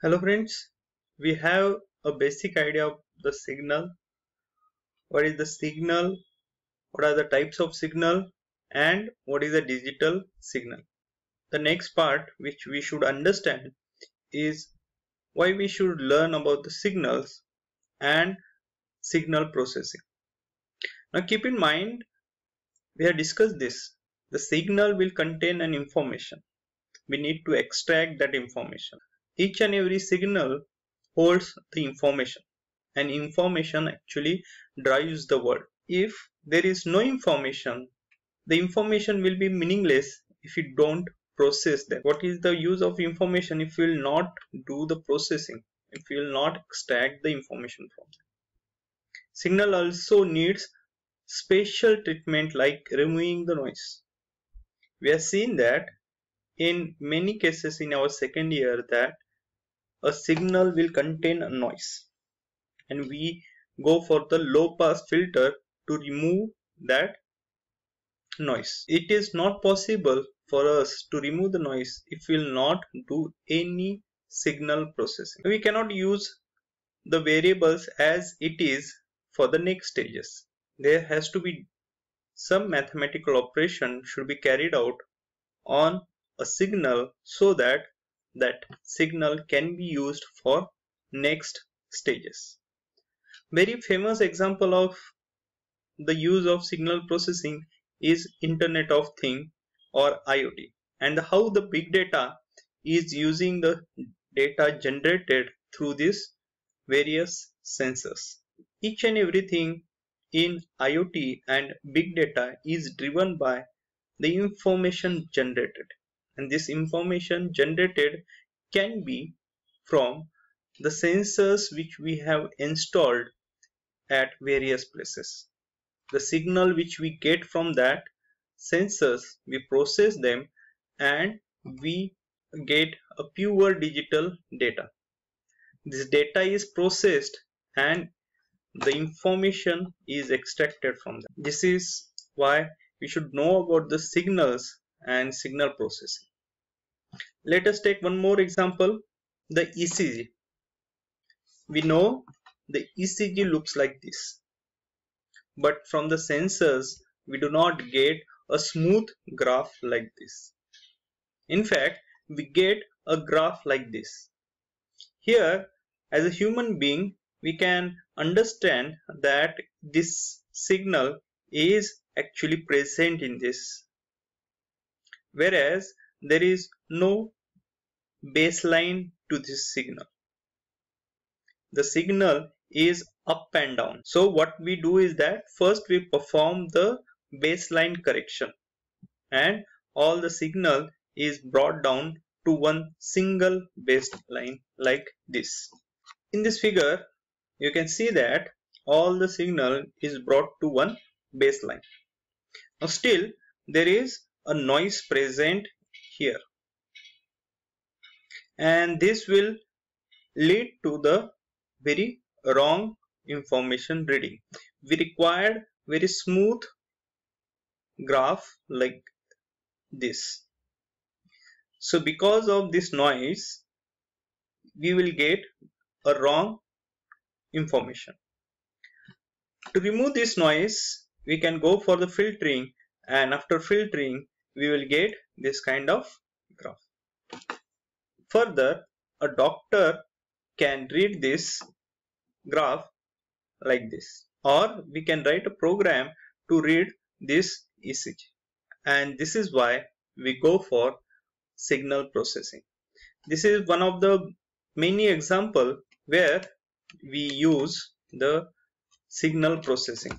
Hello friends, we have a basic idea of the signal. What is the signal? What are the types of signal? And what is a digital signal? The next part which we should understand is why we should learn about the signals and signal processing. Now keep in mind, we have discussed this. The signal will contain an information. We need to extract that information each and every signal holds the information. And information actually drives the world. If there is no information the information will be meaningless if you don't process them. What is the use of information if you will not do the processing? If you will not extract the information from them. Signal also needs special treatment like removing the noise. We have seen that in many cases in our second year that a signal will contain a noise and we go for the low pass filter to remove that noise. It is not possible for us to remove the noise if we will not do any signal processing. We cannot use the variables as it is for the next stages. There has to be some mathematical operation should be carried out on a signal so that that signal can be used for next stages. Very famous example of the use of signal processing is Internet of Thing or IoT and how the big data is using the data generated through these various sensors. Each and everything in IoT and big data is driven by the information generated and this information generated can be from the sensors which we have installed at various places. The signal which we get from that sensors, we process them and we get a pure digital data. This data is processed and the information is extracted from that. This is why we should know about the signals and signal processing. Let us take one more example, the ECG. We know the ECG looks like this. But from the sensors, we do not get a smooth graph like this. In fact, we get a graph like this. Here, as a human being, we can understand that this signal is actually present in this. Whereas there is no baseline to this signal. The signal is up and down. So what we do is that first we perform the baseline correction and all the signal is brought down to one single baseline like this. In this figure you can see that all the signal is brought to one baseline. Now still there is a noise present here. And this will lead to the very wrong information reading. We required very smooth graph like this. So because of this noise we will get a wrong information. To remove this noise we can go for the filtering. And after filtering we will get this kind of graph. Further, a doctor can read this graph like this or we can write a program to read this ECG and this is why we go for signal processing. This is one of the many example where we use the signal processing.